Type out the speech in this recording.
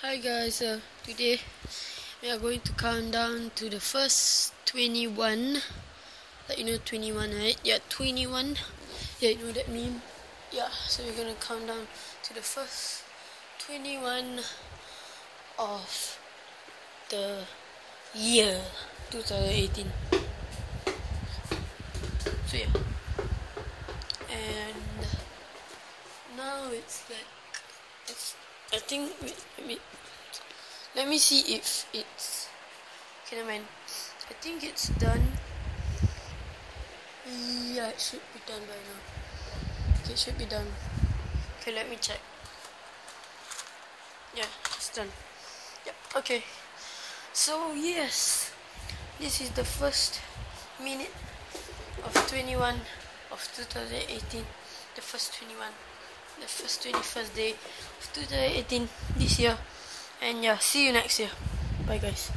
Hi guys, uh, today we are going to count down to the first 21. Like you know 21 right? Yeah, 21. Yeah, you know that meme? Yeah, so we're gonna count down to the first 21 of the year 2018. So yeah. And now it's like it's I think let me let me see if it's okay never mind. I think it's done. Yeah, it should be done by now. Okay, it should be done. Okay, let me check. Yeah, it's done. Yep, okay. So yes, this is the first minute of 21 of 2018. The first 21 the first 21st day of 2018 this year. And yeah, see you next year. Bye guys.